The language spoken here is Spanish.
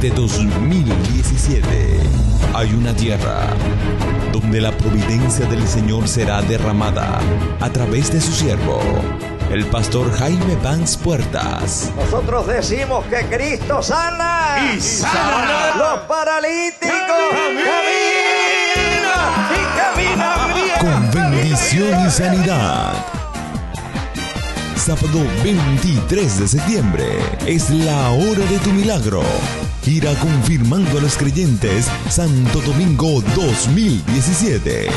este 2017 hay una tierra donde la providencia del Señor será derramada a través de su siervo, el pastor Jaime Vance Puertas. Nosotros decimos que Cristo sana y sana los paralíticos. Camina y camina bien. Con bendición y sanidad. Sábado 23 de septiembre es la hora de tu milagro. Gira confirmando a los creyentes Santo Domingo 2017.